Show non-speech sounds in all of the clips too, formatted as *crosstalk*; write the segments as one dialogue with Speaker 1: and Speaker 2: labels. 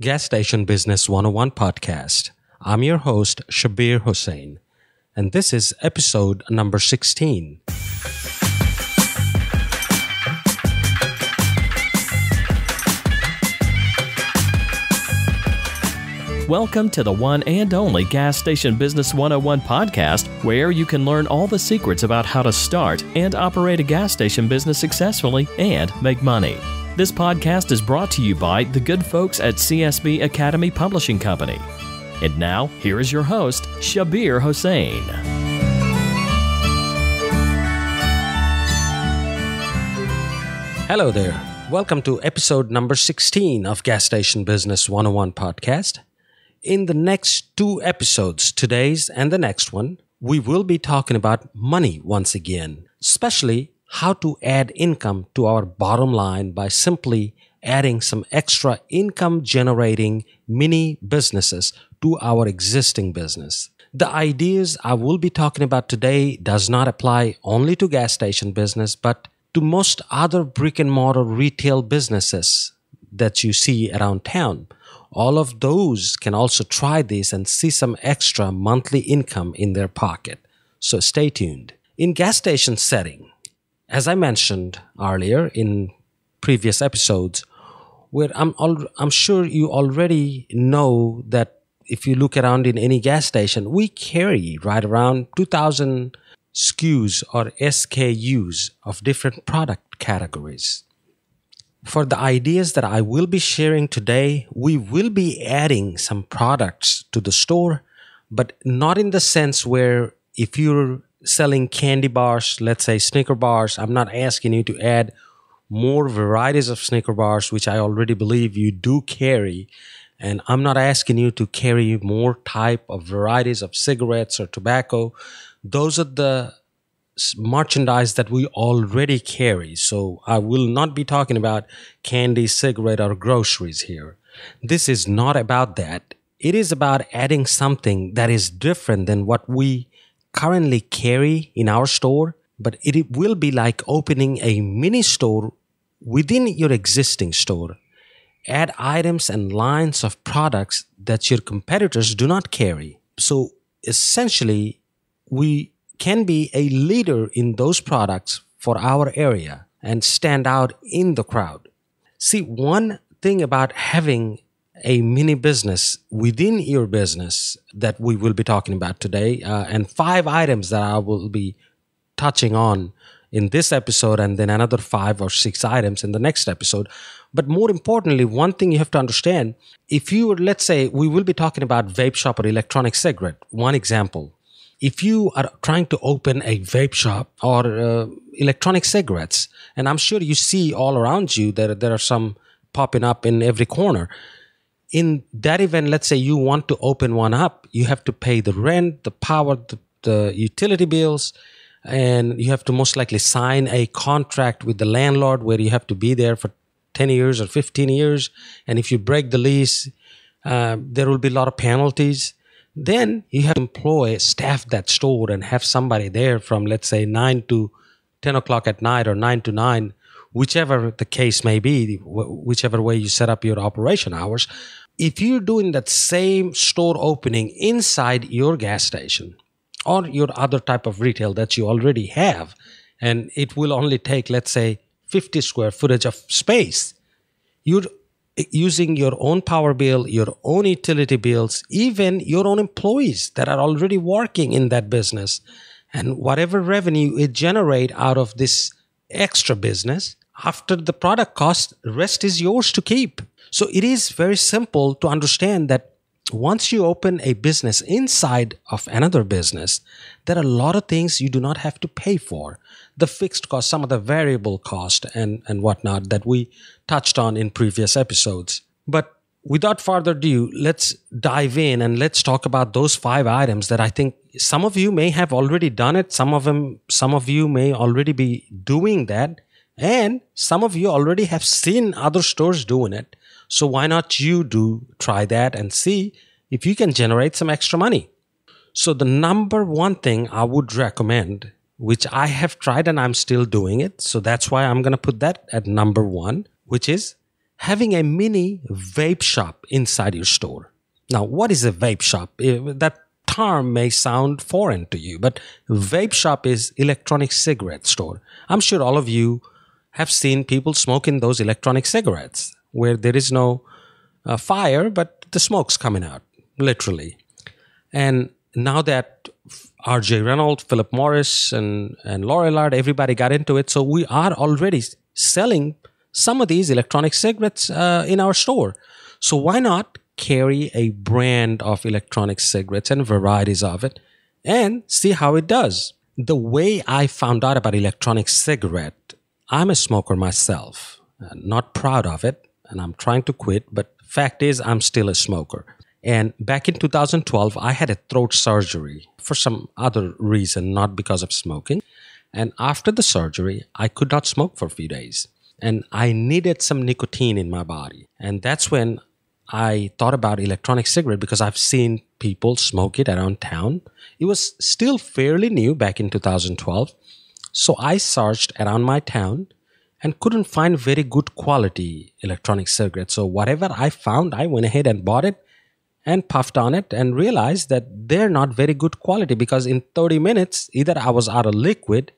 Speaker 1: Gas Station Business 101 podcast. I'm your host, Shabir Hussain, and this is episode number 16.
Speaker 2: Welcome to the one and only Gas Station Business 101 podcast, where you can learn all the secrets about how to start and operate a gas station business successfully and make money. This podcast is brought to you by the good folks at GSB Academy Publishing Company. And now, here is your host, Shabir Hossein.
Speaker 1: Hello there. Welcome to episode number 16 of Gas Station Business 101 podcast. In the next two episodes, today's and the next one, we will be talking about money once again, especially how to add income to our bottom line by simply adding some extra income generating mini businesses to our existing business. The ideas I will be talking about today does not apply only to gas station business, but to most other brick and mortar retail businesses that you see around town all of those can also try this and see some extra monthly income in their pocket. So stay tuned. In gas station setting, as I mentioned earlier in previous episodes, where I'm al- I'm sure you already know that if you look around in any gas station, we carry right around 2000 SKUs or SKUs of different product categories. For the ideas that I will be sharing today, we will be adding some products to the store, but not in the sense where if you're selling candy bars, let's say Snicker bars, I'm not asking you to add more varieties of Snicker bars, which I already believe you do carry. And I'm not asking you to carry more type of varieties of cigarettes or tobacco. Those are the merchandise that we already carry. So I will not be talking about candy, cigarette, or groceries here. This is not about that. It is about adding something that is different than what we currently carry in our store, but it will be like opening a mini store within your existing store. Add items and lines of products that your competitors do not carry. So essentially, we can be a leader in those products for our area and stand out in the crowd. See, one thing about having a mini business within your business that we will be talking about today, uh, and five items that I will be touching on in this episode, and then another five or six items in the next episode. But more importantly, one thing you have to understand if you let's say, we will be talking about vape shop or electronic cigarette, one example if you are trying to open a vape shop or uh, electronic cigarettes, and I'm sure you see all around you that there are some popping up in every corner. In that event, let's say you want to open one up, you have to pay the rent, the power, the, the utility bills, and you have to most likely sign a contract with the landlord where you have to be there for 10 years or 15 years. And if you break the lease, uh, there will be a lot of penalties then you have to employ staff that store and have somebody there from let's say 9 to 10 o'clock at night or 9 to 9 whichever the case may be whichever way you set up your operation hours if you're doing that same store opening inside your gas station or your other type of retail that you already have and it will only take let's say 50 square footage of space you're eh, using your own power bill, your own utility bills, even your own employees that are already working in that business. And whatever revenue it generate out of this extra business, after the product cost, rest is yours to keep. So it is very simple to understand that once you open a business inside of another business, there are a lot of things you do not have to pay for. The fixed cost, some of the variable cost and, and whatnot that we touched on in previous episodes. But without further ado, let's dive in and let's talk about those five items that I think some of you may have already done it. Some of them, some of you may already be doing that. And some of you already have seen other stores doing it. So why not you do try that and see if you can generate some extra money? So the number one thing I would recommend, which I have tried and I'm still doing it. So that's why I'm going to put that at number one, which is having a mini vape shop inside your store. Now, what is a vape shop? Eh, that term may sound foreign to you, but vape shop is electronic cigarette store. I'm sure all of you have seen people smoking those electronic cigarettes where there is no uh, fire, but the smoke's coming out, literally. And now that R.J. Reynolds, Philip Morris, and and Lorillard, everybody got into it, so we are already selling some of these electronic cigarettes uh, in our store. So why not carry a brand of electronic cigarettes and varieties of it and see how it does? The way I found out about electronic cigarette, I'm a smoker myself, not proud of it, and I'm trying to quit, but fact is I'm still a smoker. And back in 2012, I had a throat surgery for some other reason, not because of smoking. And after the surgery, I could not smoke for a few days. And I needed some nicotine in my body. And that's when I thought about electronic cigarette because I've seen people smoke it around town. It was still fairly new back in 2012. So I searched around my town and couldn't find very good quality electronic cigarette. So whatever I found, I went ahead and bought it and puffed on it and realized that they're not very good quality because in 30 minutes, either I was out of liquid,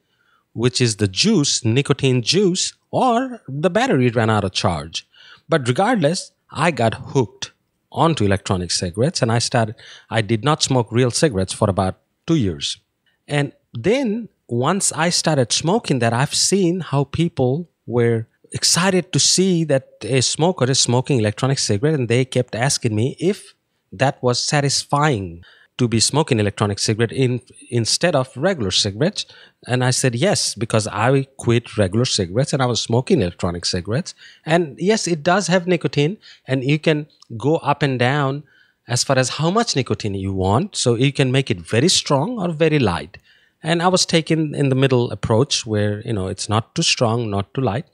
Speaker 1: which is the juice, nicotine juice, or the battery ran out of charge. But regardless, I got hooked onto electronic cigarettes and I started, I did not smoke real cigarettes for about two years. And then once I started smoking that, I've seen how people were excited to see that a smoker is smoking electronic cigarette and they kept asking me if that was satisfying to be smoking electronic cigarette in instead of regular cigarettes. And i said yes because i quit regular cigarettes and i was smoking electronic cigarettes. And yes it does have nicotine and you can go up and down as far as how much nicotine you want. So you can make it very strong or very light. And i was taking in the middle approach where you know it's not too strong not too light.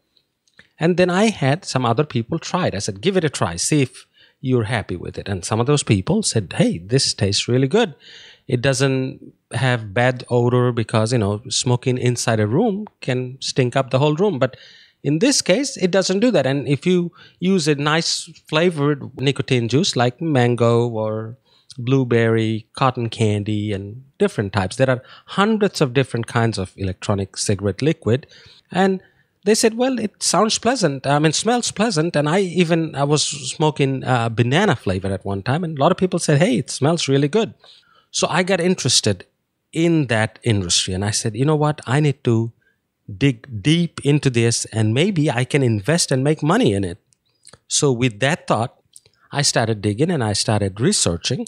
Speaker 1: And then i had some other people try it. I said give it a try see if you're happy with it. And some of those people said, hey, this tastes really good. It doesn't have bad odor because, you know, smoking inside a room can stink up the whole room. But in this case, it doesn't do that. And if you use a nice flavored nicotine juice like mango or blueberry, cotton candy, and different types, there are hundreds of different kinds of electronic cigarette liquid. And they said, well, it sounds pleasant. I mean, smells pleasant. And I even, I was smoking uh, banana flavor at one time. And a lot of people said, hey, it smells really good. So I got interested in that industry. And I said, you know what? I need to dig deep into this and maybe I can invest and make money in it. So with that thought, I started digging and I started researching.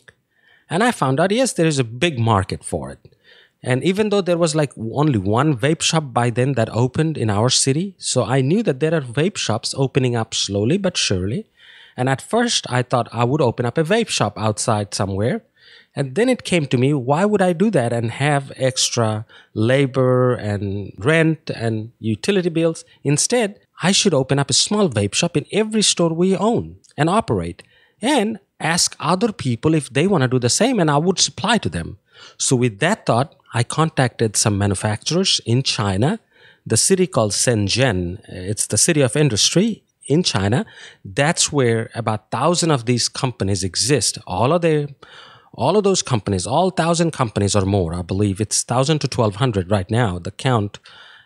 Speaker 1: And I found out, yes, there is a big market for it. And even though there was like only one vape shop by then that opened in our city, so I knew that there are vape shops opening up slowly but surely. And at first, I thought I would open up a vape shop outside somewhere. And then it came to me, why would I do that and have extra labor and rent and utility bills? Instead, I should open up a small vape shop in every store we own and operate and ask other people if they want to do the same and I would supply to them. So with that thought, I contacted some manufacturers in China, the city called Shenzhen. It's the city of industry in China. That's where about thousand of these companies exist. All of the all of those companies, all thousand companies or more, I believe it's thousand to twelve hundred right now. The count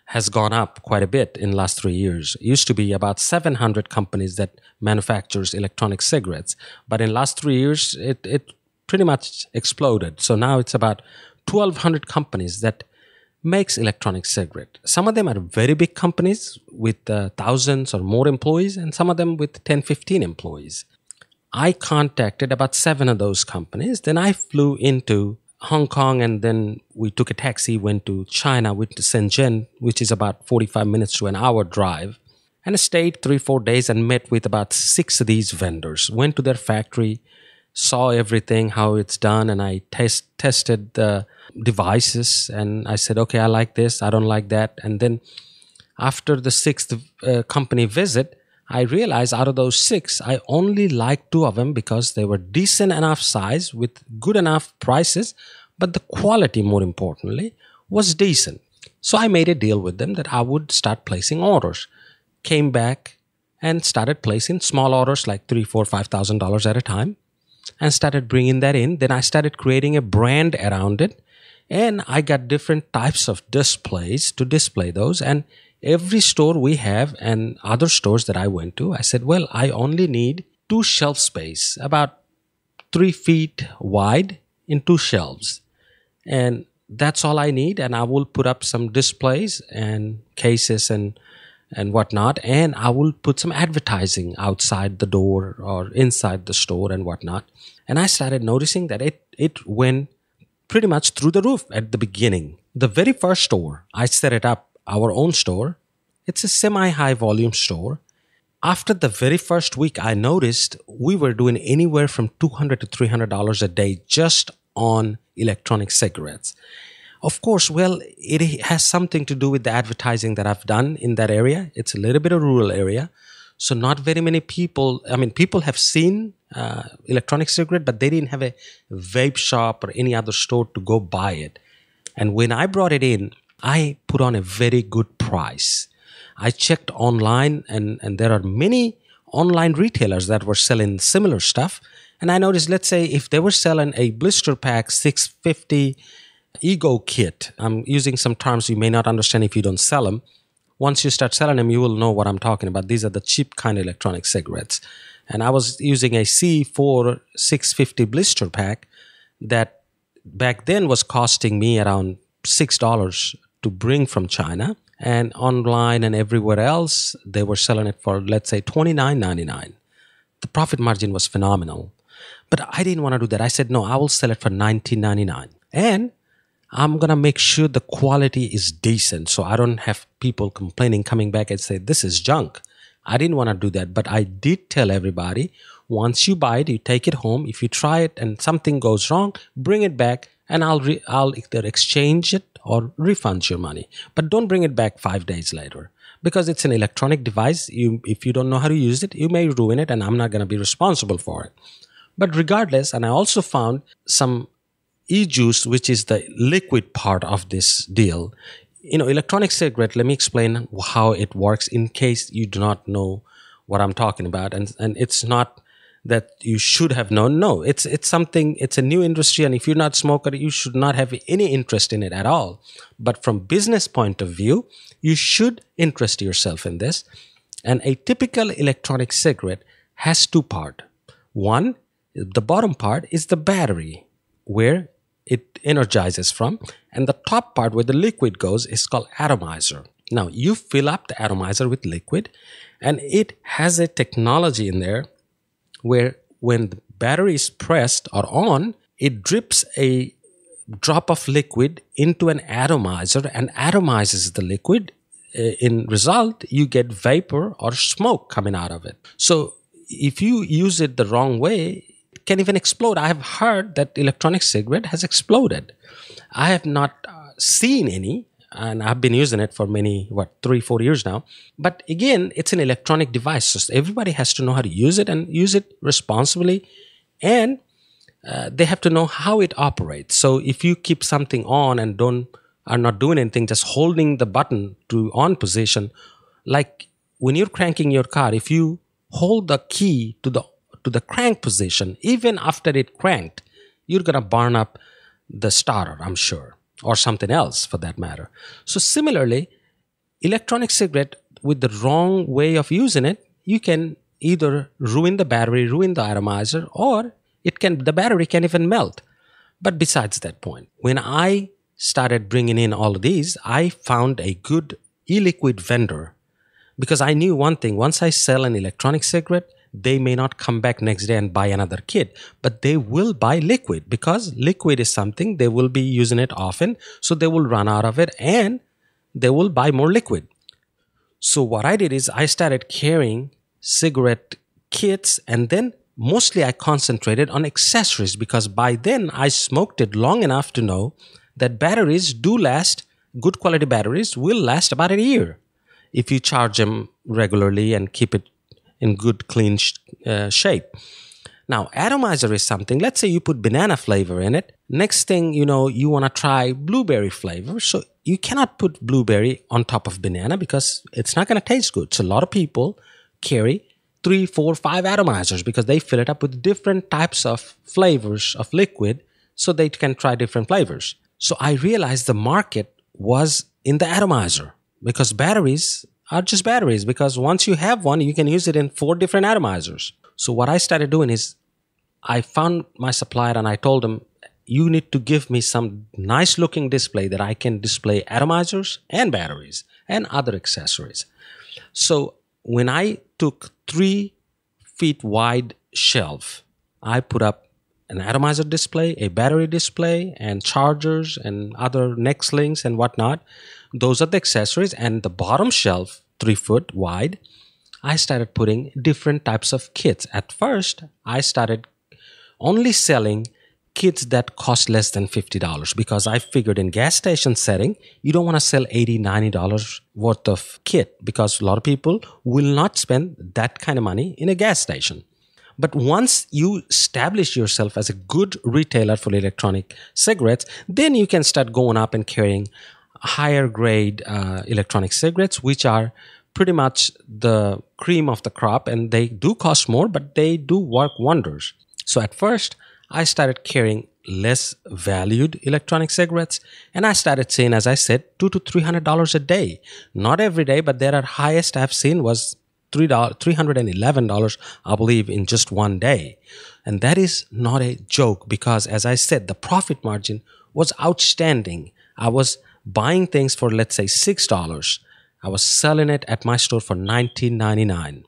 Speaker 1: has gone up quite a bit in the last three years. It used to be about 700 companies that manufactures electronic cigarettes, but in the last three years, it, it pretty much exploded. So now it's about 1200 companies that makes electronic cigarette. Some of them are very big companies with uh, thousands or more employees and some of them with 10, 15 employees. I contacted about seven of those companies. Then I flew into Hong Kong and then we took a taxi, went to China, went to Shenzhen, which is about 45 minutes to an hour drive. And I stayed three, four days and met with about six of these vendors, went to their factory, saw everything how it's done and i test tested the devices and i said okay i like this i don't like that and then after the sixth uh, company visit i realized out of those six i only liked two of them because they were decent enough size with good enough prices but the quality more importantly was decent so i made a deal with them that i would start placing orders came back and started placing small orders like three, four, five thousand dollars at a time and started bringing that in. Then I started creating a brand around it and I got different types of displays to display those. And every store we have and other stores that I went to, I said, well, I only need two shelf space, about three feet wide in two shelves. And that's all I need. And I will put up some displays and cases and and whatnot. And I will put some advertising outside the door or inside the store and whatnot. And I started noticing that it it went pretty much through the roof at the beginning. The very first store, I set it up, our own store. It's a semi high volume store. After the very first week, I noticed we were doing anywhere from 200 to $300 a day just on electronic cigarettes. Of course, well, it has something to do with the advertising that I've done in that area. It's a little bit of rural area. So not very many people, I mean, people have seen uh, electronic cigarette, but they didn't have a vape shop or any other store to go buy it. And when I brought it in, I put on a very good price. I checked online and, and there are many online retailers that were selling similar stuff. And I noticed, let's say if they were selling a blister pack 650 eGo kit, I'm using some terms you may not understand if you don't sell them. Once you start selling them, you will know what I'm talking about. These are the cheap kind of electronic cigarettes. And I was using a C4 650 blister pack that back then was costing me around $6 to bring from China. And online and everywhere else, they were selling it for, let's say, $29.99. The profit margin was phenomenal. But I didn't want to do that. I said, no, I will sell it for $19.99. And I'm going to make sure the quality is decent so I don't have people complaining coming back and say, this is junk. I didn't want to do that, but I did tell everybody once you buy it, you take it home. If you try it and something goes wrong, bring it back and I'll, re- I'll either exchange it or refunds your money. But don't bring it back five days later because it's an electronic device. You, if you don't know how to use it, you may ruin it and I'm not going to be responsible for it. But regardless, and I also found some e-juice, which is the liquid part of this deal. You know, electronic cigarette, let me explain how it works in case you do not know what I'm talking about. And, and it's not that you should have known. No, it's, it's something, it's a new industry. And if you're not smoker, you should not have any interest in it at all. But from business point of view, you should interest yourself in this. And a typical electronic cigarette has two part. One, the bottom part is the battery where it energizes from. And the top part where the liquid goes is called atomizer. Now you fill up the atomizer with liquid and it has a technology in there where when the battery is pressed or on, it drips a drop of liquid into an atomizer and atomizes the liquid. In result, you get vapor or smoke coming out of it. So if you use it the wrong way, can even explode. I have heard that electronic cigarette has exploded. I have not uh, seen any, and I've been using it for many, what, three, four years now. But again, it's an electronic device. So everybody has to know how to use it and use it responsibly. And uh, they have to know how it operates. So if you keep something on and don't, are not doing anything, just holding the button to on position, like when you're cranking your car, if you hold the key to the to the crank position, even after it cranked, you're to burn up the starter, I'm sure, or something else for that matter. So, similarly, electronic cigarette with the wrong way of using it, you can either ruin the battery, ruin the atomizer, or it can the battery can even melt. But besides that point, when I started bringing in all of these, I found a good e-liquid vendor because I knew one thing: once I sell an electronic cigarette, they may not come back next day and buy another kit, but they will buy liquid because liquid is something they will be using it often. So they will run out of it and they will buy more liquid. So what I did is I started carrying cigarette kits and then mostly I concentrated on accessories because by then I smoked it long enough to know that batteries do last, good quality batteries will last about a year if you charge them regularly and keep it in good, clean sh- uh, shape. Now, atomizer is something, let's say you put banana flavor in it. Next thing you know, you want to try blueberry flavor. So you cannot put blueberry on top of banana because it's not going to taste good. So a lot of people carry three, four, five atomizers because they fill it up with different types of flavors of liquid so they can try different flavors. So I realized the market was in the atomizer because batteries are just batteries because once you have one, you can use it in four different atomizers. So what I started doing is I found my supplier and I told him, you need to give me some nice looking display that I can display atomizers and batteries and other accessories. So when I took three feet wide shelf, I put up an atomizer display, a battery display, and chargers and other neck links and whatnot. Those are the accessories. And the bottom shelf, three foot wide, I started putting different types of kits. At first, I started only selling kits that cost less than $50 because I figured in gas station setting, you don't want to sell $80, $90 worth of kit because a lot of people will not spend that kind of money in a gas station. But once you establish yourself as a good retailer for electronic cigarettes, then you can start going up and carrying higher grade uh, electronic cigarettes, which are pretty much the cream of the crop and they do cost more, but they do work wonders. So at first, I started carrying less valued electronic cigarettes and I started seeing, as I said, two to three hundred dollars a day. Not every day, but there are highest I've seen was three dollars, three hundred and eleven dollars, I believe, in just one day. And that is not a joke because as I said, the profit margin was outstanding. I was buying things for let's say six dollars. I was selling it at my store for nineteen ninety nine.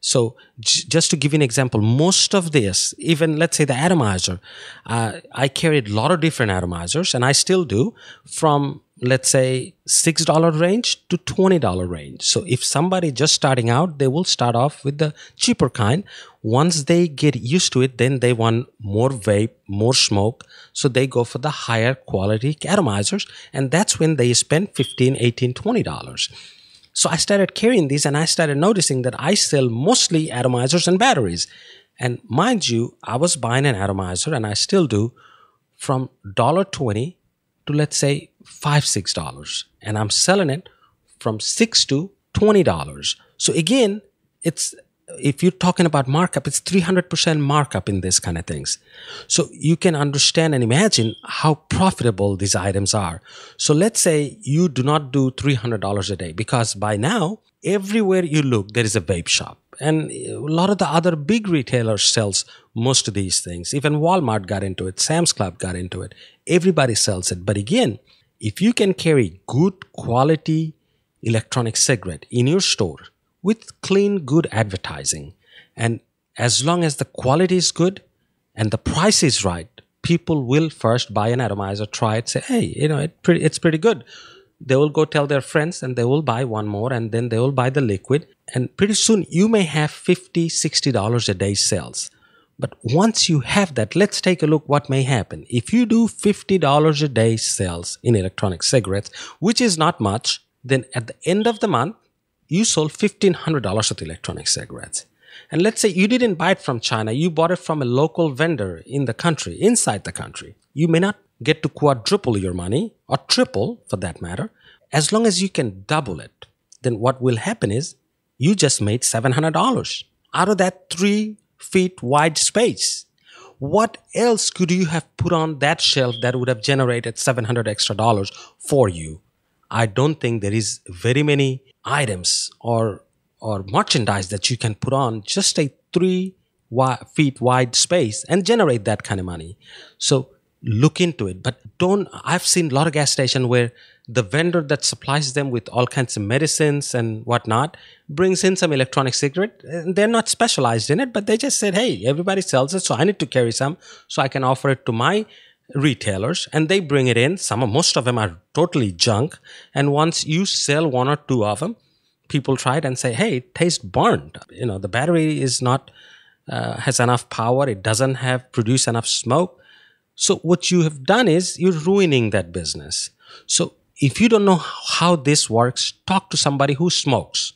Speaker 1: So j- just to give you an example, most of this, even let's say the atomizer, uh, I carried a lot of different atomizers, and I still do, from let's say six dollar range to twenty dollar range. So if somebody just starting out, they will start off with the cheaper kind. Once they get used to it, then they want more vape, more smoke. So they go for the higher quality atomizers, and that's when they spend $15, $18, 20 dollars. So I started carrying these and I started noticing that I sell mostly atomizers and batteries. And mind you, I was buying an atomizer and I still do from $1.20 to let's say five, six dollars. And I'm selling it from six to twenty dollars. So again, it's if you're talking about markup, it's 300% markup in this kind of things. So you can understand and imagine how profitable these items are. So let's say you do not do $300 a day because by now, everywhere you look, there is a vape shop. And a lot of the other big retailers sells most of these things. Even Walmart got into it. Sam's Club got into it. Everybody sells it. But again, if you can carry good quality electronic cigarette in your store, with clean, good advertising. And as long as the quality is good and the price is right, people will first buy an atomizer, try it, say, hey, you know, it pretty, it's pretty good. They will go tell their friends and they will buy one more and then they will buy the liquid. And pretty soon you may have $50, $60 a day sales. But once you have that, let's take a look what may happen. If you do $50 a day sales in electronic cigarettes, which is not much, then at the end of the month, you sold $1,500 of electronic cigarettes. And let's say you didn't buy it from China, you bought it from a local vendor in the country, inside the country. You may not get to quadruple your money, or triple for that matter. As long as you can double it, then what will happen is you just made $700 out of that three feet wide space. What else could you have put on that shelf that would have generated 700 extra dollars for you? I don't think there is very many items or or merchandise that you can put on just a three feet wide space and generate that kind of money. So look into it, but don't. I've seen a lot of gas stations where the vendor that supplies them with all kinds of medicines and whatnot brings in some electronic cigarette. They're not specialized in it, but they just said, "Hey, everybody sells it, so I need to carry some, so I can offer it to my." retailers. And they bring it in. Some of most of them are totally junk. And once you sell one or two of them people try it and say hey it tastes burnt you know the battery is not uh, has enough power. It doesn't have produce enough smoke. So what you have done is you're ruining that business. So if you don't know how this works talk to somebody who smokes.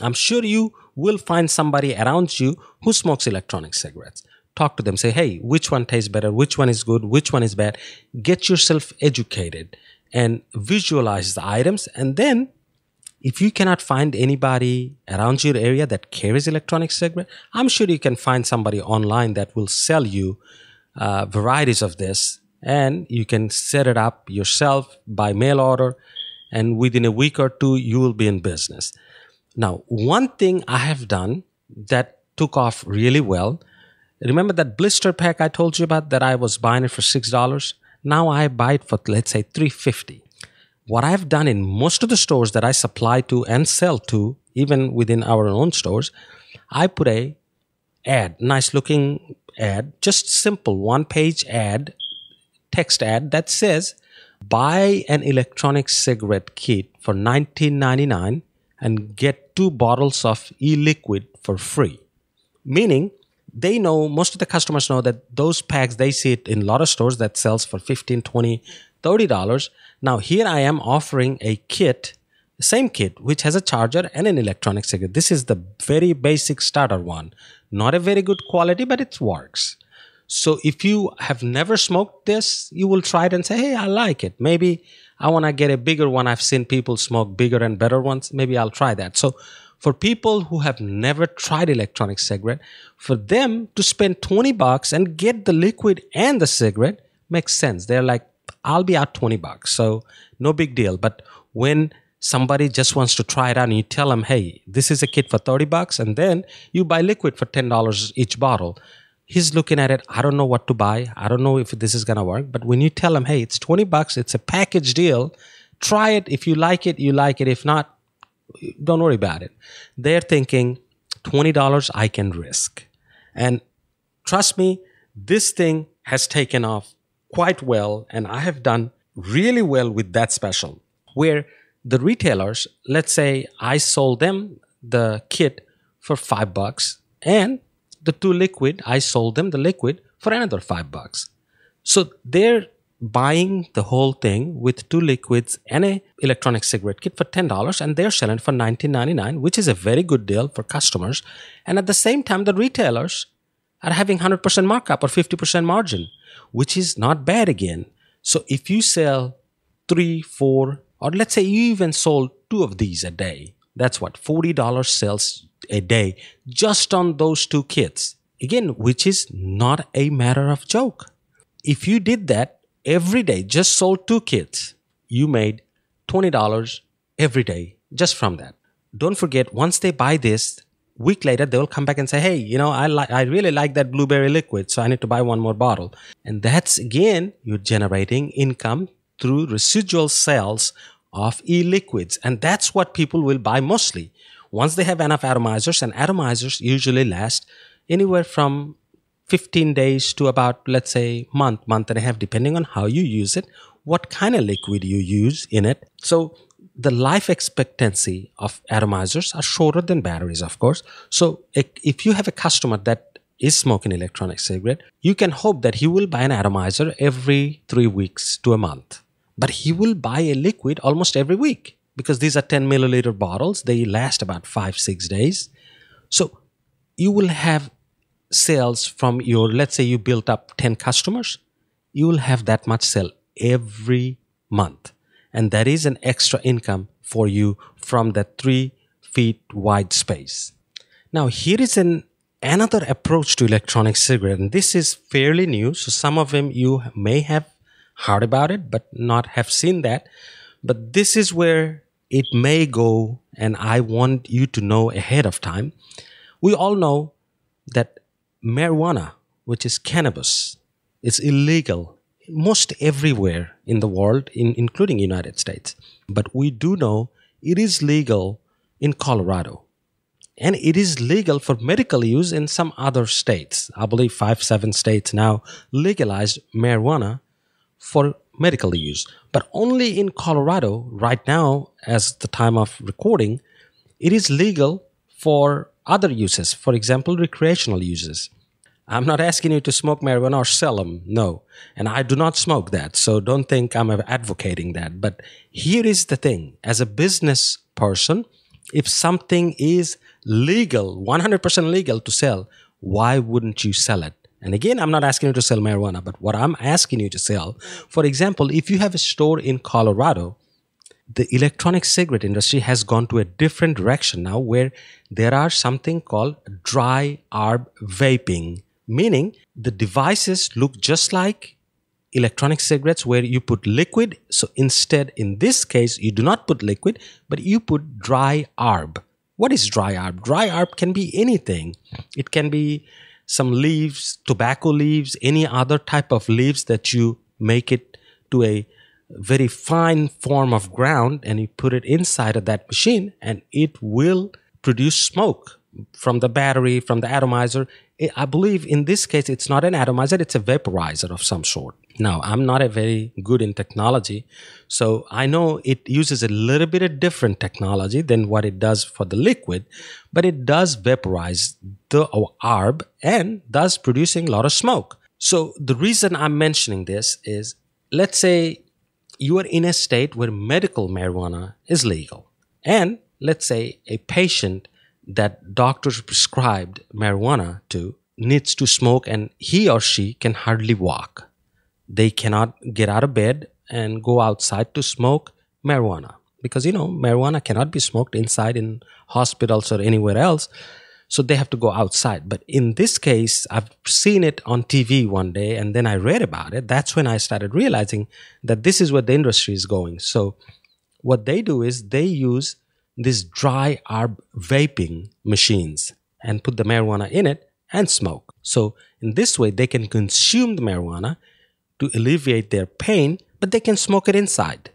Speaker 1: I'm sure you will find somebody around you who smokes electronic cigarettes. Talk to them. Say hey which one tastes better? Which one is good? Which one is bad? Get yourself educated and visualize the items. And then if you cannot find anybody around your area that carries electronic cigarette, I'm sure you can find somebody online that will sell you uh, varieties of this, and you can set it up yourself by mail order, and within a week or two, you will be in business. Now, one thing I have done that took off really well. Remember that blister pack I told you about that I was buying it for six dollars? Now I buy it for let's say three fifty what I've done in most of the stores that I supply to and sell to, even within our own stores, I put a ad, nice looking ad, just simple one page ad, text ad that says, buy an electronic cigarette kit for 19.99 and get two bottles of e-liquid for free. Meaning, they know most of the customers know that those packs they see it in a lot of stores that sells for 15 20 30 dollars now here I am offering a kit, same kit, which has a charger and an electronic cigarette. This is the very basic starter one. Not a very good quality, but it works. So if you have never smoked this, you will try it and say, hey, I like it. Maybe I want to get a bigger one. I've seen people smoke bigger and better ones. Maybe I'll try that. So for people who have never tried electronic cigarette, for them to spend 20 bucks and get the liquid and the cigarette makes sense. They're like, I'll be out 20 bucks. So no big deal. But when somebody just wants to try it out and you tell them, hey, this is a kit for 30 bucks, and then you buy liquid for $10 each bottle. He's looking at it. I don't know what to buy. I don't know if this is going to work. But when you tell him, hey, it's 20 bucks, it's a package deal, try it. If you like it, you like it. If not, don't worry about it. They're thinking $20 I can risk. And trust me, this thing has taken off quite well, and I have done really well with that special. Where the retailers, let's say I sold them the kit for five bucks, and the two liquid, I sold them the liquid for another five bucks. So they're buying the whole thing with two liquids and a electronic cigarette kit for $10 and they're selling for $19.99 which is a very good deal for customers and at the same time the retailers are having 100% markup or 50% margin which is not bad again. So if you sell three, four, or let's say you even sold two of these a day, that's what $40 sales a day just on those two kits. Again, which is not a matter of joke. If you did that every day, just sold two kits, you made $20 every day just from that. Don't forget, once they buy this, week later they will come back and say hey you know i like i really like that blueberry liquid so i need to buy one more bottle and that's again you're generating income through residual sales of e-liquids and that's what people will buy mostly once they have enough atomizers and atomizers usually last anywhere from 15 days to about let's say month month and a half depending on how you use it what kind of liquid you use in it so the life expectancy of atomizers are shorter than batteries, of course. So if you have a customer that is smoking electronic cigarette, you can hope that he will buy an atomizer every three weeks to a month. But he will buy a liquid almost every week because these are 10 milliliter bottles. They last about five, six days. So you will have sales from your, let's say you built up 10 customers, you will have that much sale every month and that is an extra income for you from that three feet wide space. Now, here is an another approach to electronic cigarette, and this is fairly new. So some of them you may have heard about it, but not have seen that. But this is where it may go, and I want you to know ahead of time. We all know that marijuana, which is cannabis, is illegal most everywhere in the world, in, including United States. But we do know it is legal in Colorado. And it is legal for medical use in some other states. I believe five, seven states now legalized marijuana for medical use. But only in Colorado, right now, as the time of recording, it is legal for other uses, for example, recreational uses. I'm not asking you to smoke marijuana or sell them. No. And I do not smoke that. So don't think I'm advocating that. But here is the thing as a business person, if something is legal, 100% legal to sell, why wouldn't you sell it? And again, I'm not asking you to sell marijuana, but what I'm asking you to sell, for example, if you have a store in Colorado the electronic cigarette industry has gone to a different direction now where there are something called dry herb vaping, meaning the devices look just like electronic cigarettes where you put liquid. So instead, in this case, you do not put liquid, but you put dry herb. What is dry herb? Dry herb can be anything. It can be some leaves, tobacco leaves, any other type of leaves that you make it to a very fine form of ground and you put it inside of that machine and it will produce smoke from the battery, from the atomizer. I believe in this case, it's not an atomizer, it's a vaporizer of some sort. Now, I'm not a very good in technology, so I know it uses a little bit of different technology than what it does for the liquid, but it does vaporize the herb and thus producing a lot of smoke. So the reason I'm mentioning this is let's say you are in a state where medical marijuana is legal. And let's say a patient that doctors prescribed marijuana to needs to smoke and he or she can hardly walk. They cannot get out of bed and go outside to smoke marijuana because you know marijuana cannot be smoked inside in hospitals or anywhere else so they have to go outside. But in this case, I've seen it on TV one day and then I read about it. That's when I started realizing that this is where the industry is going. So what they do is they use these dry herb vaping machines and put the marijuana in it and smoke. So in this way, they can consume the marijuana to alleviate their pain, but they can smoke it inside.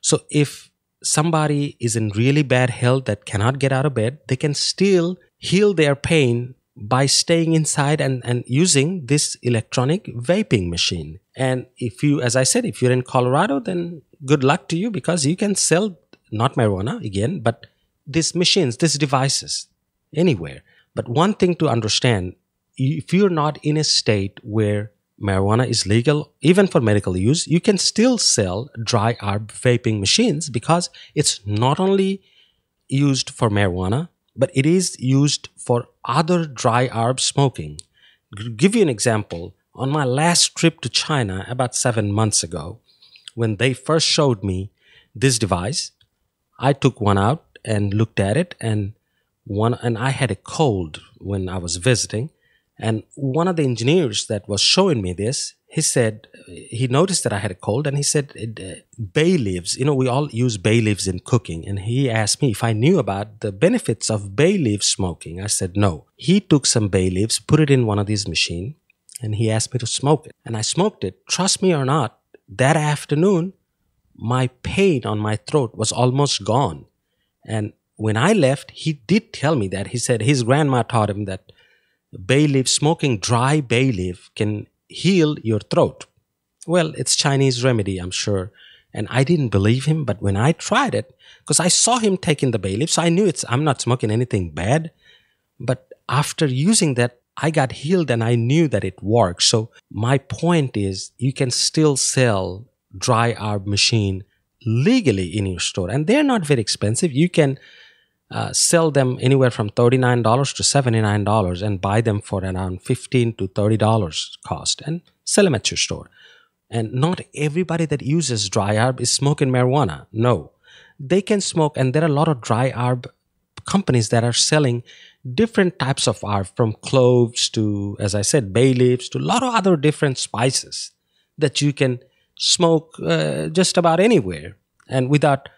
Speaker 1: So if somebody is in really bad health that cannot get out of bed, they can still heal their pain by staying inside and, and using this electronic vaping machine. And if you, as I said, if you're in Colorado, then good luck to you because you can sell not marijuana again, but these machines, these devices anywhere. But one thing to understand if you're not in a state where marijuana is legal, even for medical use, you can still sell dry herb vaping machines because it's not only used for marijuana, but it is used for other dry herb smoking. Give you an example, on my last trip to China about seven months ago, when they first showed me this device, I took one out and looked at it and one and I had a cold when I was visiting and one of the engineers that was showing me this he said he noticed that I had a cold and he said uh, bay leaves. You know, we all use bay leaves in cooking. And he asked me if I knew about the benefits of bay leaf smoking. I said no. He took some bay leaves, put it in one of these machines, and he asked me to smoke it. And I smoked it. Trust me or not, that afternoon, my pain on my throat was almost gone. And when I left, he did tell me that. He said his grandma taught him that bay leaf, smoking dry bay leaf can heal your throat. Well, it's Chinese remedy, I'm sure. And I didn't believe him, but when I tried it, because I saw him taking the bay leaf, so I knew it's I'm not smoking anything bad. But after using that, I got healed and I knew that it works. So my point is you can still sell dry herb machine legally in your store and they're not very expensive. You can uh, sell them anywhere from $39 to $79 and buy them for around $15 to $30 cost and sell them at your store. And not everybody that uses dry herb is smoking marijuana. No. They can smoke, and there are a lot of dry herb companies that are selling different types of herb from cloves to, as I said, bay leaves to a lot of other different spices that you can smoke uh, just about anywhere and without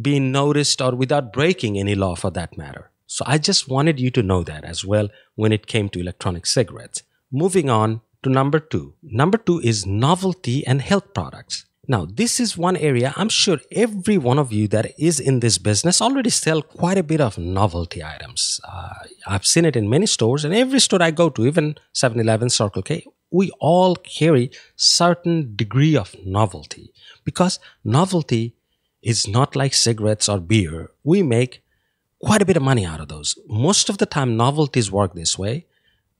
Speaker 1: being noticed or without breaking any law for that matter. So I just wanted you to know that as well when it came to electronic cigarettes. Moving on to number two. Number two is novelty and health products. Now, this is one area I'm sure every one of you that is in this business already sell quite a bit of novelty items. Uh, I've seen it in many stores, and every store I go to, even 7-Eleven, Circle K, we all carry certain degree of novelty because novelty is not like cigarettes or beer. We make quite a bit of money out of those. Most of the time, novelties work this way.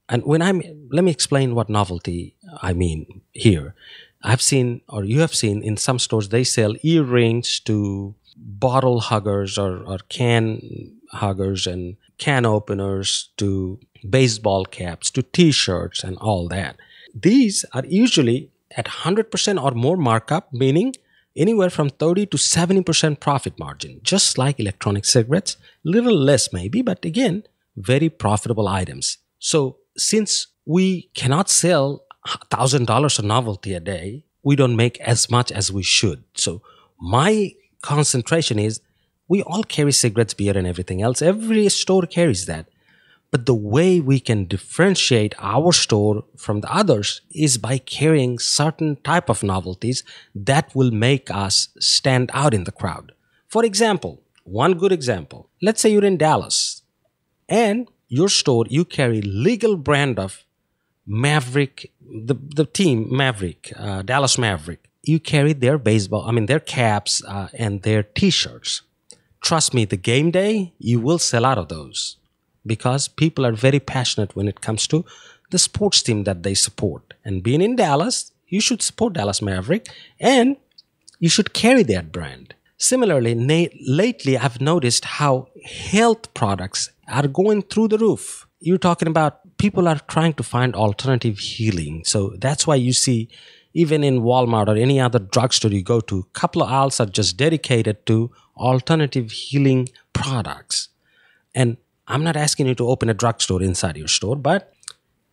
Speaker 1: And when I'm, let me explain what novelty I mean here. I've seen, or you have seen in some stores, they sell earrings to bottle huggers or, or can huggers and can openers to baseball caps to t shirts and all that. These are usually at 100% or more markup, meaning anywhere from 30 to 70% profit margin, just like electronic cigarettes, little less maybe, but again, very profitable items. So since we cannot sell $1,000 of novelty a day, we don't make as much as we should. So my concentration is we all carry cigarettes, beer, and everything else. Every store carries that. But the way we can differentiate our store from the others is by carrying certain type of novelties that will make us stand out in the crowd. For example, one good example. Let's say you're in Dallas and your store, you carry legal brand of Maverick, the, the team Maverick, uh, Dallas Maverick. You carry their baseball, I mean, their caps uh, and their t-shirts. Trust me, the game day, you will sell out of those because people are very passionate when it comes to the sports team that they support. And being in Dallas, you should support Dallas Maverick and you should carry that brand. Similarly, na- lately I've noticed how health products are going through the roof. You're talking about people are trying to find alternative healing. So that's why you see even in Walmart or any other drugstore you go to, a couple of aisles are just dedicated to alternative healing products. And I'm not asking you to open a drugstore inside your store, but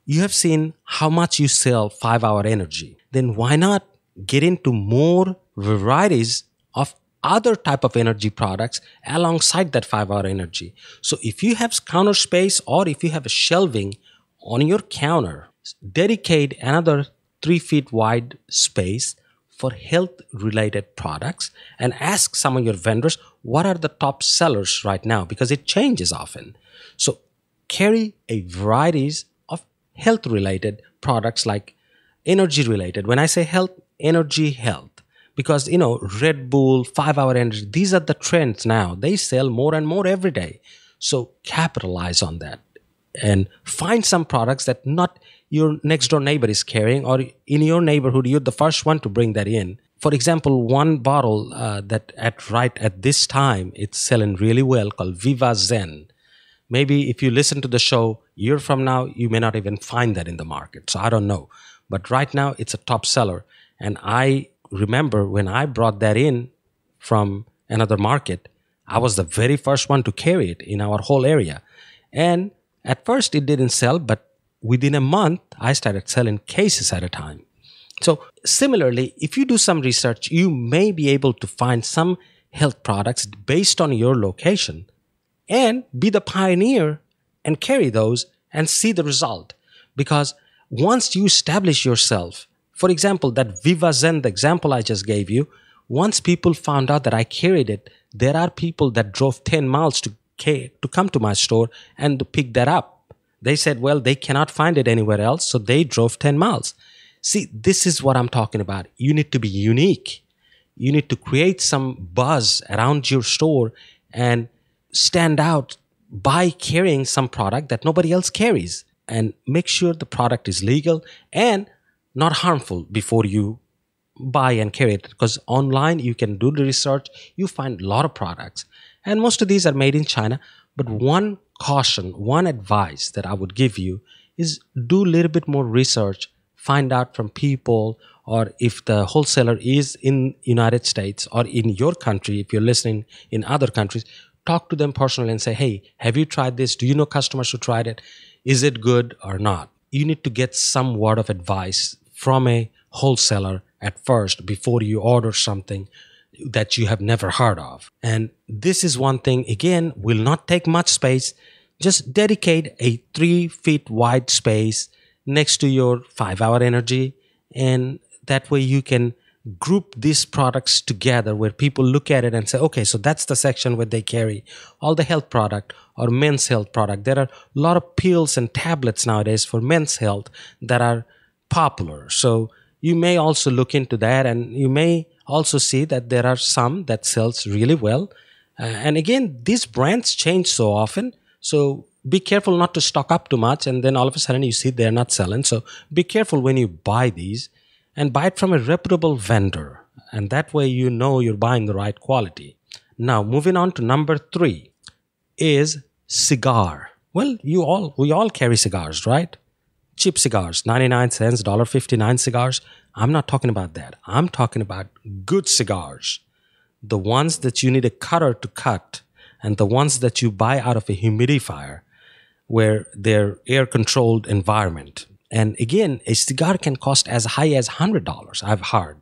Speaker 1: you have seen how much you sell five hour energy. Then why not get into more varieties of other type of energy products alongside that five hour energy? So if you have counter space or if you have a shelving on your counter, dedicate another three feet wide space for health related products and ask some of your vendors what are the top sellers right now because it changes often. So carry a varieties of health related products like energy related. When I say health, energy health, because you know Red Bull, five hour energy, these are the trends now. They sell more and more every day. So capitalize on that and find some products that not your next door neighbor is carrying or in your neighborhood you're the first one to bring that in. For example one bottle uh, that at right at this time it's selling really well called Vivazen. Maybe if you listen to the show year from now you may not even find that in the market. So i don't know. But right now it's a top seller. And i remember when i brought that in from another market i was the very first one to carry it in our whole area. And at first it didn't sell but within a month i started selling cases at a time so similarly if you do some research you may be able to find some health products based on your location and be the pioneer and carry those and see the result. Because once you establish yourself, for example, that Vivazen, the example I just gave you, once people found out that I carried it, there are people that drove 10 miles to, to come to my store and to pick that up. They said, well, they cannot find it anywhere else, so they drove 10 miles. See, this is what I'm talking about. You need to be unique. You need to create some buzz around your store and stand out by carrying some product that nobody else carries and make sure the product is legal and not harmful before you buy and carry it because online you can do the research you find a lot of products and most of these are made in china but one caution one advice that i would give you is do a little bit more research find out from people or if the wholesaler is in united states or in your country if you're listening in other countries talk to them personally and say, hey, have you tried this? Do you know customers who tried it? Is it good or not? You need to get some word of advice from a wholesaler at first before you order something that you have never heard of. And this is one thing, again, will not take much space. Just dedicate a three feet wide space next to your five hour energy. And that way you can group these products together where people look at it and say okay so that's the section where they carry all the health product or men's health product there are a lot of pills and tablets nowadays for men's health that are popular so you may also look into that and you may also see that there are some that sells really well uh, and again these brands change so often so be careful not to stock up too much and then all of a sudden you see they're not selling so be careful when you buy these and buy it from a reputable vendor. And that way you know you're buying the right quality. Now, moving on to number three is cigar. Well, you all, we all carry cigars, right? Cheap cigars, 99 cents, $1.59 cigars. I'm not talking about that. I'm talking about good cigars. The ones that you need a cutter to cut and the ones that you buy out of a humidifier where they're air controlled environment. And again, a cigar can cost as high as $100. I've heard.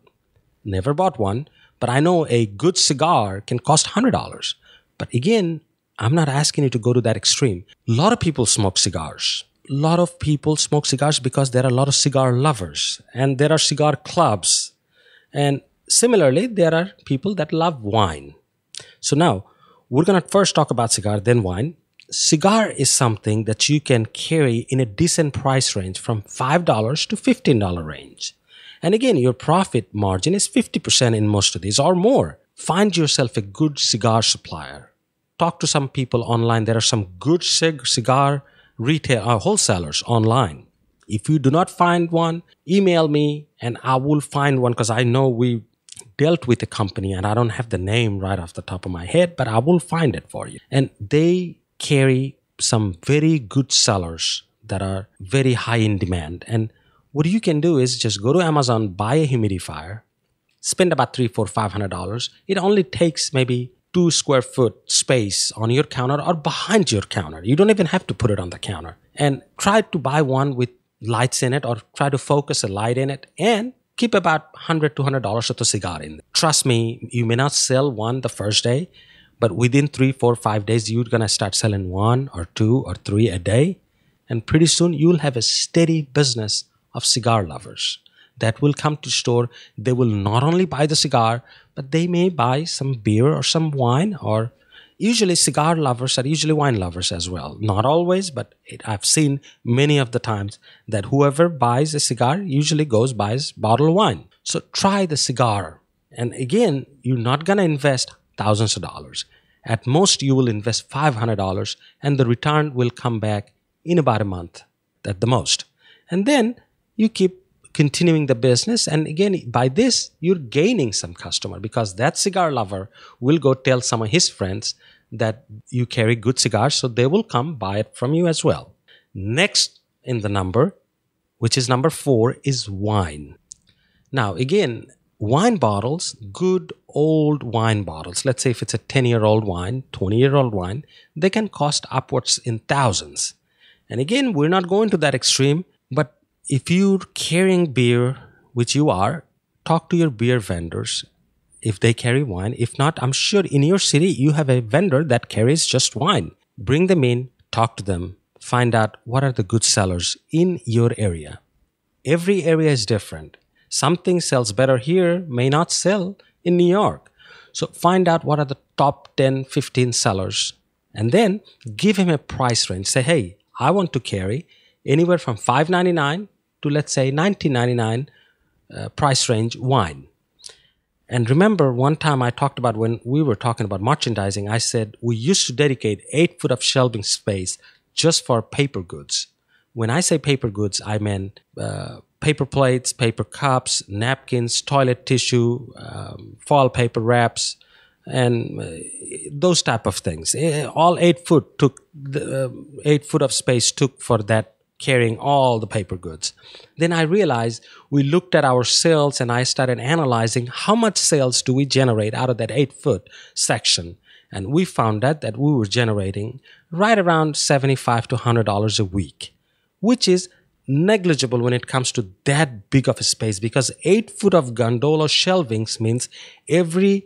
Speaker 1: Never bought one, but I know a good cigar can cost $100. But again, I'm not asking you to go to that extreme. A lot of people smoke cigars. Lot of people smoke cigars because there are a lot of cigar lovers and there are cigar clubs. And similarly, there are people that love wine. So now we're going to first talk about cigar, then wine. Cigar is something that you can carry in a decent price range from $5 to $15 range. And again, your profit margin is 50% in most of these or more. Find yourself a good cigar supplier. Talk to some people online. There are some good cig- cigar retail uh, wholesalers online. If you do not find one, email me and I will find one because I know we dealt with a company and I don't have the name right off the top of my head, but I will find it for you. And they carry some very good sellers that are very high in demand. And what you can do is just go to Amazon, buy a humidifier, spend about three, four, five hundred dollars. It only takes maybe two square foot space on your counter or behind your counter. You don't even have to put it on the counter. And try to buy one with lights in it or try to focus a light in it and keep about $100, 200 dollars of the cigar in there. trust me you may not sell one the first day but within three four five days you're gonna start selling one or two or three a day and pretty soon you'll have a steady business of cigar lovers that will come to store they will not only buy the cigar but they may buy some beer or some wine or usually cigar lovers are usually wine lovers as well. Not always but it, i've seen many of the times that whoever buys a cigar usually goes buys bottle wine. So try the cigar. And again you're not going to invest thousands of dollars. At most you will invest $500 and the return will come back in about a month at the most. And then you keep continuing the business. And again by this you're gaining some customer because that cigar lover will go tell some of his friends that you carry good cigars so they will come buy it from you as well. Next in the number which is number 4 is wine. Now again wine bottles good old wine bottles. Let's say if it's a 10 year old wine 20 year old wine they can cost upwards in thousands. And again we're not going to that extreme but if you're carrying beer, which you are, talk to your beer vendors if they carry wine. If not, I'm sure in your city you have a vendor that carries just wine. Bring them in, talk to them, find out what are the good sellers in your area. Every area is different. Something sells better here, may not sell in New York. So find out what are the top 10, 15 sellers and then give him a price range. Say, hey, I want to carry anywhere from 599 to let's say 1999 uh, price range wine. And remember, one time I talked about when we were talking about merchandising, I said we used to dedicate eight foot of shelving space just for paper goods. When I say paper goods, I mean uh, paper plates, paper cups, napkins, toilet tissue, um, foil paper wraps, and uh, those type of things. Eh, all eight foot took the, uh, eight foot of space took for that carrying all the paper goods. Then I realized we looked at our sales and I started analyzing how much sales do we generate out of that eight foot section. And we found out that we were generating right around 75 to $100 a week, which is negligible when it comes to that big of a space because eight foot of gondola shelvings means every,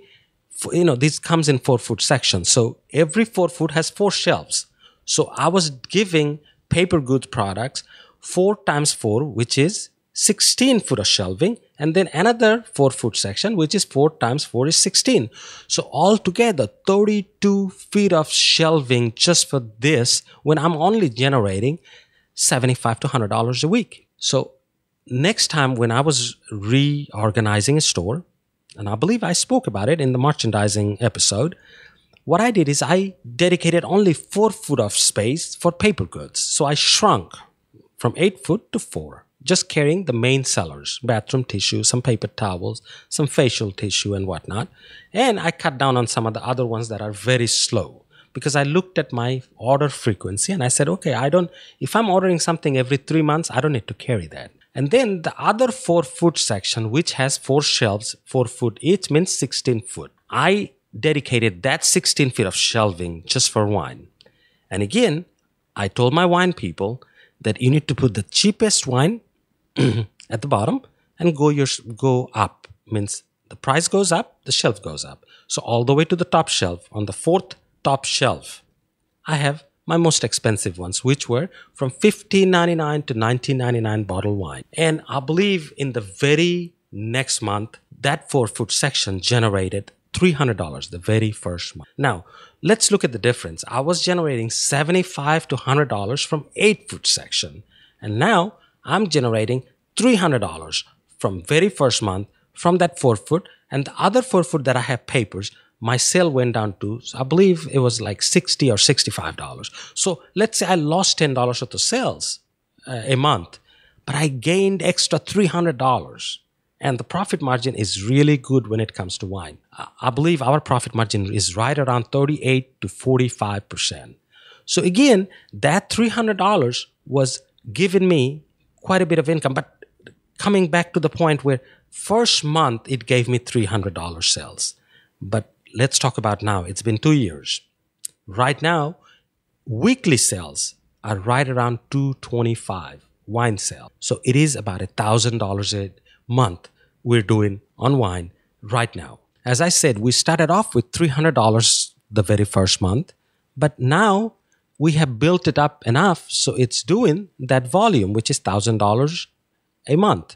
Speaker 1: you know, this comes in four foot sections. So every four foot has four shelves. So I was giving paper goods products 4 times 4 which is 16 foot of shelving and then another 4 foot section which is 4 times 4 is 16 so altogether 32 feet of shelving just for this when i'm only generating 75 to 100 dollars a week. So next time when i was reorganizing a store and i believe i spoke about it in the merchandising episode what I did is I dedicated only four foot of space for paper goods. So I shrunk from eight foot to four, just carrying the main sellers bathroom tissue, some paper towels, some facial tissue, and whatnot. And I cut down on some of the other ones that are very slow. because I looked at my order frequency and I said, okay, I don't, if I'm ordering something every three months, I don't need to carry that. And then the other four foot section, which has four shelves, four foot each means 16 foot. I dedicated that 16 feet of shelving just for wine. And again, I told my wine people that you need to put the cheapest wine *clears throat* at the bottom and go your go up means the price goes up, the shelf goes up. So all the way to the top shelf on the fourth top shelf, I have my most expensive ones, which were from 15.99 to 19.99 bottle wine. And I believe in the very next month, that four foot section generated $300 the very first month. Now, let's look at the difference. I was generating 75 to $100 from 8 foot section. And now I'm generating $300 from very first month from that 4 foot and the other 4 foot that I have papers my sale went down to I believe it was like 60 or 65 dollars. So let's say I lost $10 worth of sales uh, a month, but I gained extra $300 and the profit margin is really good when it comes to wine. I believe our profit margin is right around 38 to 45%. So again, that $300 was giving me quite a bit of income, but coming back to the point where first month it gave me $300 sales. But let's talk about now. It's been two years. Right now, weekly sales are right around 225 wine sale. So it is about a thousand dollars a month we're doing on wine right now. As I said, we started off with $300 the very first month, but now we have built it up enough so it's doing that volume, which is $1,000 a month.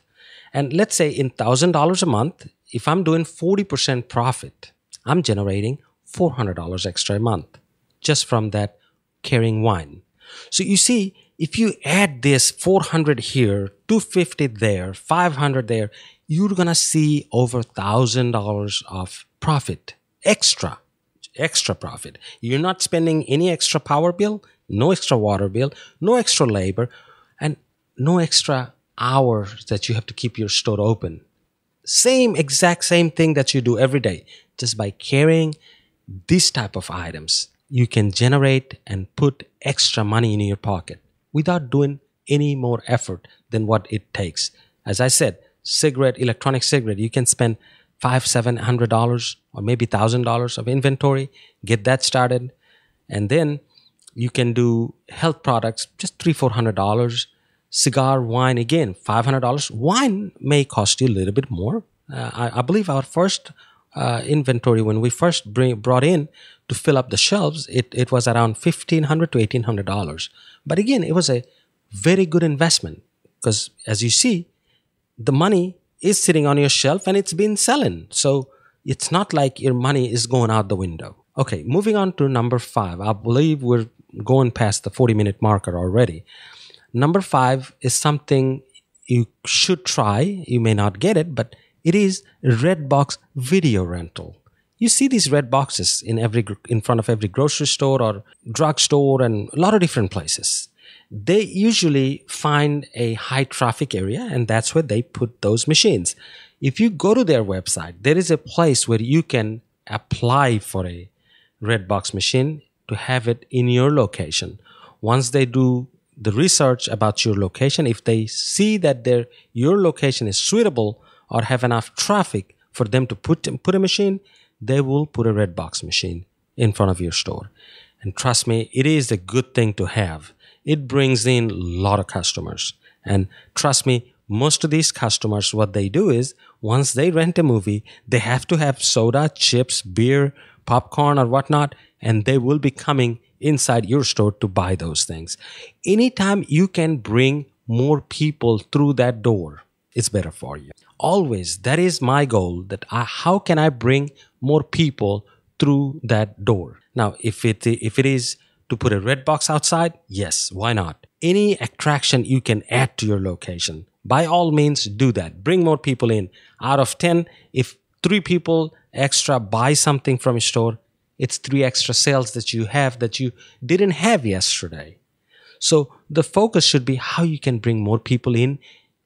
Speaker 1: And let's say in $1,000 a month, if I'm doing 40% profit, I'm generating $400 extra a month just from that carrying wine. So you see, if you add this 400 here, 250 there, 500 there, you're going to see over $1,000 of profit extra, extra profit. You're not spending any extra power bill, no extra water bill, no extra labor, and no extra hours that you have to keep your store open. Same exact same thing that you do every day. Just by carrying this type of items, you can generate and put extra money in your pocket without doing any more effort than what it takes. As I said, cigarette, electronic cigarette, you can spend five, seven hundred dollars or maybe thousand dollars of inventory, get that started, and then you can do health products, just three, four hundred dollars. Cigar, wine, again, five hundred dollars. Wine may cost you a little bit more. Uh, I, I, believe our first uh, inventory when we first bring, brought in to fill up the shelves, it, it was around 1,500 to eighteen hundred dollars. But again, it was a very good investment because, as you see, the money is sitting on your shelf and it's been selling. So it's not like your money is going out the window. Okay, moving on to number five. I believe we're going past the 40 minute marker already. Number five is something you should try. You may not get it, but it is Redbox video rental. You see these red boxes in every in front of every grocery store or drugstore and a lot of different places they usually find a high traffic area and that's where they put those machines. If you go to their website, there is a place where you can apply for a Redbox machine to have it in your location. Once they do the research about your location, if they see that their your location is suitable or have enough traffic for them to put put a machine, they will put a red box machine in front of your store. And trust me, it is a good thing to have it brings in a lot of customers. And trust me, most of these customers, what they do is once they rent a movie, they have to have soda, chips, beer, popcorn, or whatnot, and they will be coming inside your store to buy those things. Anytime you can bring more people through that door, it's better for you. Always, that is my goal that I, how can I bring more people through that door? Now, if it, if it is to put a red box outside? Yes, why not? Any attraction you can add to your location, by all means do that. Bring more people in. Out of 10, if three people extra buy something from a store, it's three extra sales that you have that you didn't have yesterday. So the focus should be how you can bring more people in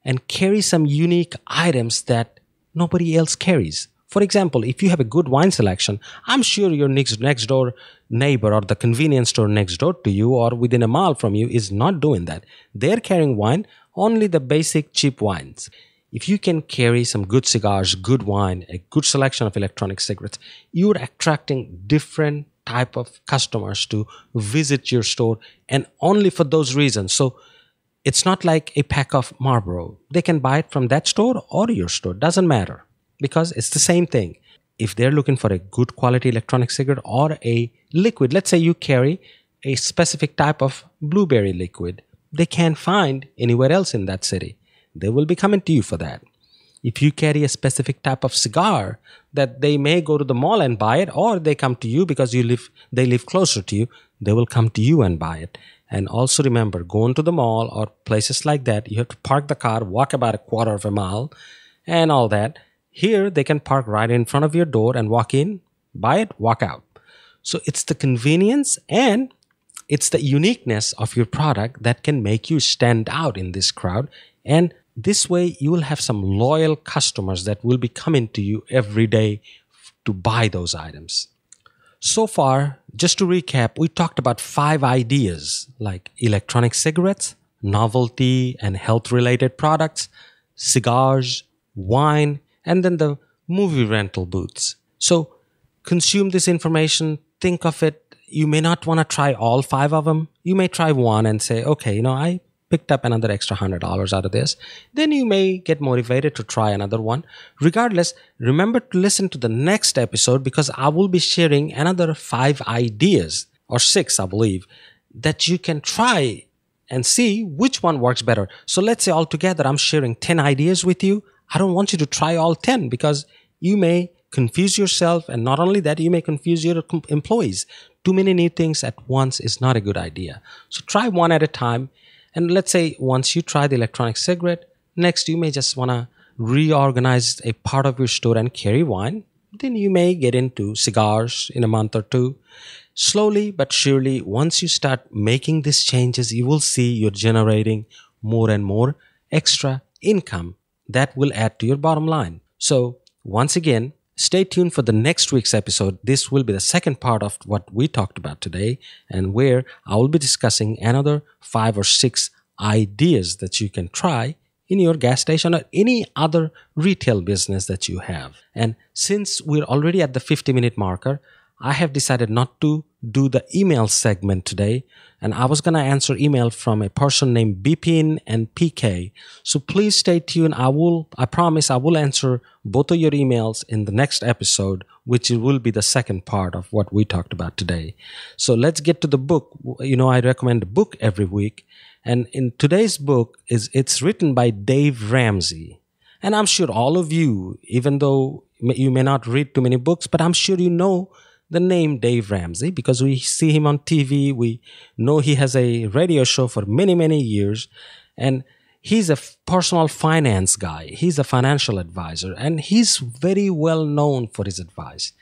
Speaker 1: and carry some unique items that nobody else carries. For example, if you have a good wine selection, I'm sure your next, next door neighbor or the convenience store next door to you or within a mile from you is not doing that. They're carrying wine, only the basic cheap wines. If you can carry some good cigars, good wine, a good selection of electronic cigarettes, you're attracting different type of customers to visit your store and only for those reasons. So it's not like a pack of Marlboro. They can buy it from that store or your store, doesn't matter because it's the same thing. If they're looking for a good quality electronic cigarette or a liquid, let's say you carry a specific type of blueberry liquid, they can't find anywhere else in that city. They will be coming to you for that. If you carry a specific type of cigar that they may go to the mall and buy it, or they come to you because you live they live closer to you, they will come to you and buy it. And also remember, going to the mall or places like that, you have to park the car, walk about a quarter of a mile, and all that. Here, they can park right in front of your door and walk in, buy it, walk out. So it's the convenience and it's the uniqueness of your product that can make you stand out in this crowd. And this way, you will have some loyal customers that will be coming to you every day to buy those items. So far, just to recap, we talked about five ideas like electronic cigarettes, novelty and health related products, cigars, wine, and then the movie rental booths. So consume this information, think of it. You may not want to try all five of them. You may try one and say, okay, you know, I picked up another extra hundred dollars out of this. Then you may get motivated to try another one. Regardless, remember to listen to the next episode because I will be sharing another five ideas or six, I believe, that you can try and see which one works better. So let's say altogether I'm sharing 10 ideas with you. I don't want you to try all 10 because you may confuse yourself. And not only that, you may confuse your employees. Too many new things at once is not a good idea. So try one at a time. And let's say once you try the electronic cigarette, next you may just want to reorganize a part of your store and carry wine. Then you may get into cigars in a month or two. Slowly but surely, once you start making these changes, you will see you're generating more and more extra income that will add to your bottom line. So, once again, stay tuned for the next week's episode. This will be the second part of what we talked about today, and where I will be discussing another five or six ideas that you can try in your gas station or any other retail business that you have. And since we're already at the 50 minute marker, I have decided not to do the email segment today. And I was going to answer email from a person named Bipin and PK. So please stay tuned. I will, I promise I will answer both of your emails in the next episode, which will be the second part of what we talked about today. So let's get to the book. You know, I recommend a book every week. And in today's book is, it's written by Dave Ramsey. And I'm sure all of you, even though you may not read too many books, but I'm sure you know the name Dave Ramsey because we see him on TV. We know he has a radio show for many, many years. And he's a personal finance guy. He's a financial advisor and he's very well known for his advice.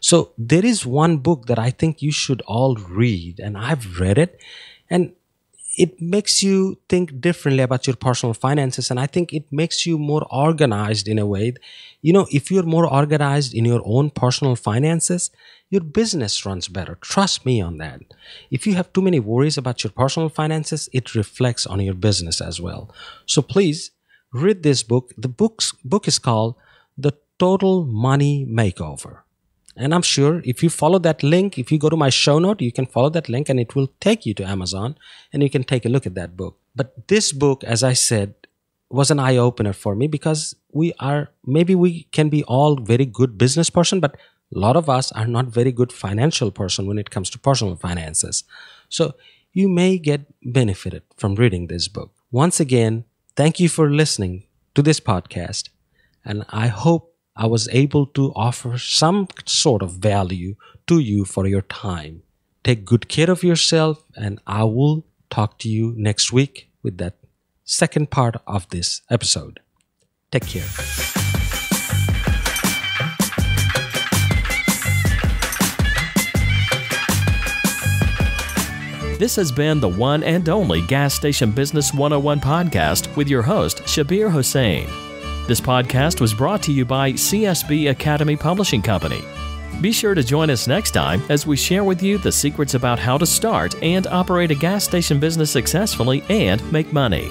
Speaker 1: So there is one book that I think you should all read and I've read it and it makes you think differently about your personal finances and i think it makes you more organized in a way you know if you're more organized in your own personal finances your business runs better. Trust me on that. If you have too many worries about your personal finances it reflects on your business as well. So please read this book. The book's book is called the total money makeover. And I'm sure if you follow that link, if you go to my show note, you can follow that link and it will take you to Amazon and you can take a look at that book. But this book, as I said, was an eye opener for me because we are, maybe we can be all very good business person, but a lot of us are not very good financial person when it comes to personal finances. So you may get benefited from reading this book. Once again, thank you for listening to this podcast. And I hope I was able to offer some sort of value to you for your time. Take good care of yourself, and I will talk to you next week with that second part of this episode. Take care.
Speaker 2: This has been the one and only Gas Station Business 101 podcast with your host, Shabir Hossein. This podcast was brought to you by GSB Academy Publishing Company. Be sure to join us next time as we share with you the secrets about how to start and operate a gas station business successfully and make money.